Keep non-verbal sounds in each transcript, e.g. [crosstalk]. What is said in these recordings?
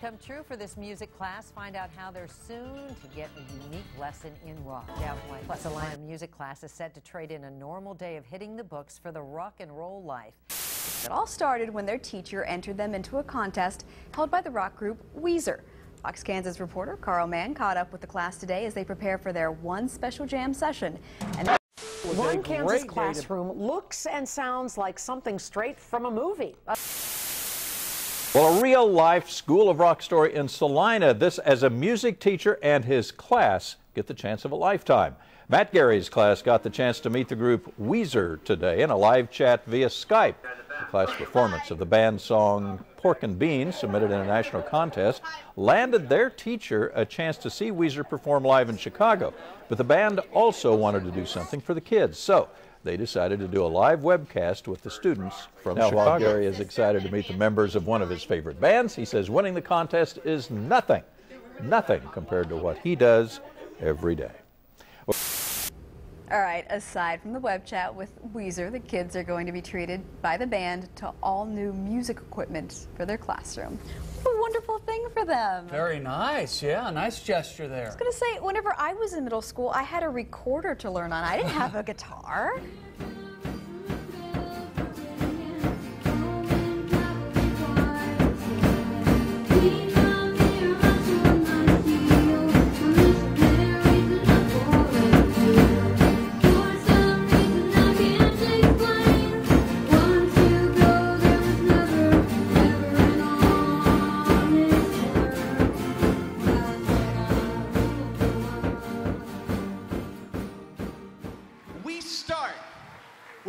come true for this music class. Find out how they're soon to get a unique lesson in rock. Yeah, Plus, of music class is set to trade in a normal day of hitting the books for the rock and roll life. It all started when their teacher entered them into a contest held by the rock group Weezer. Fox Kansas reporter Carl Mann caught up with the class today as they prepare for their one special jam session. And one Kansas classroom looks and sounds like something straight from a movie. Well, a real life School of Rock story in Salina. This as a music teacher and his class get the chance of a lifetime. Matt Gerry's class got the chance to meet the group Weezer today in a live chat via Skype. The class performance of the band song Pork and Beans, submitted in a national contest, landed their teacher a chance to see Weezer perform live in Chicago. But the band also wanted to do something for the kids. So they decided to do a live webcast with the students from now, Chicago. While Gerry is excited to meet the members of one of his favorite bands, he says winning the contest is nothing, nothing compared to what he does every day. All right, aside from the web chat with Weezer, the kids are going to be treated by the band to all new music equipment for their classroom. For them. Very nice, yeah, nice gesture there. I was going to say, whenever I was in middle school, I had a recorder to learn on. I didn't have a guitar.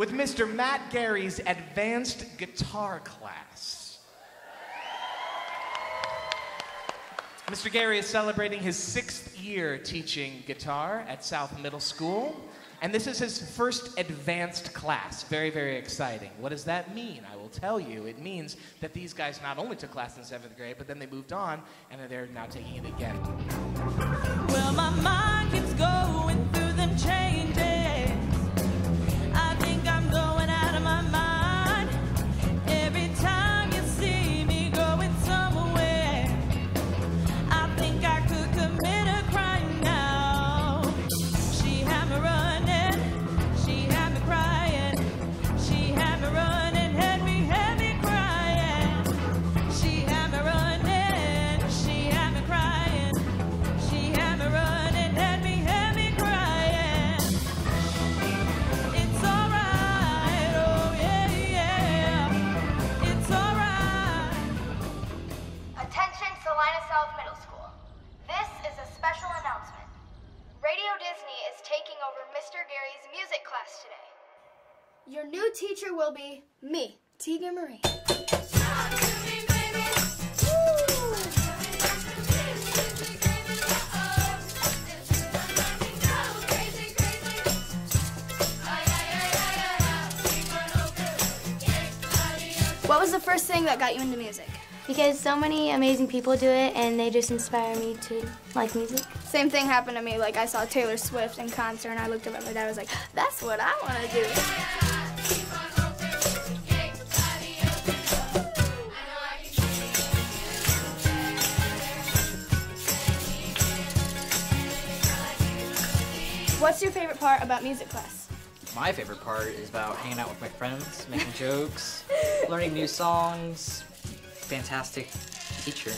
With Mr. Matt Gerry's advanced guitar class. Mr. Gerry is celebrating his sixth year teaching guitar at South Middle School, and this is his first advanced class. Very, very exciting. What does that mean? I will tell you. It means that these guys not only took class in seventh grade, but then they moved on, and they're now taking it again. Well, my mind keeps going through them changes. Your new teacher will be me, Tegan Marie. What was the first thing that got you into music? Because so many amazing people do it and they just inspire me to like music. Same thing happened to me. Like I saw Taylor Swift in concert and I looked up at my dad. I was like, that's what I want to do. What's your favorite part about music class? My favorite part is about hanging out with my friends, making jokes, [laughs] learning new songs. Fantastic teacher.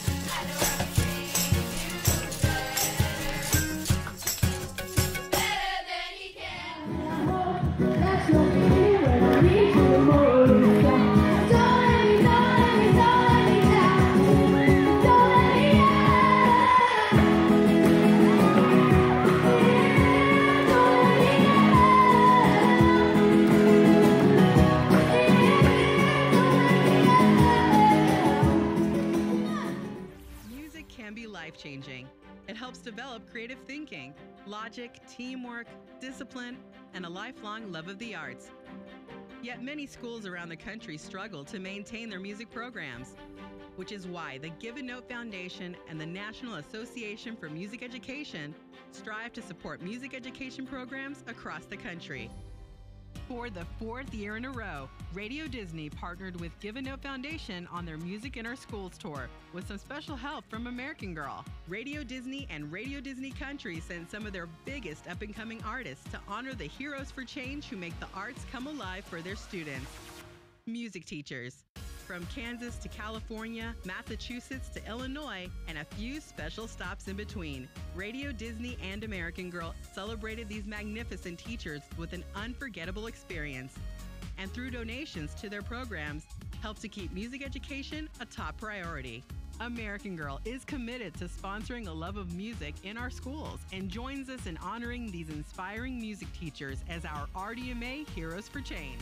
Creative thinking, logic, teamwork, discipline, and a lifelong love of the arts. Yet many schools around the country struggle to maintain their music programs, which is why the Give a Note Foundation and the National Association for Music Education strive to support music education programs across the country. For the fourth year in a row, Radio Disney partnered with Give a Note Foundation on their Music in Our Schools tour with some special help from American Girl. Radio Disney and Radio Disney Country sent some of their biggest up and coming artists to honor the heroes for change who make the arts come alive for their students. Music teachers. From Kansas to California, Massachusetts to Illinois, and a few special stops in between, Radio Disney and American Girl celebrated these magnificent teachers with an unforgettable experience. And through donations to their programs, help to keep music education a top priority. American Girl is committed to sponsoring a love of music in our schools and joins us in honoring these inspiring music teachers as our RDMA Heroes for Change.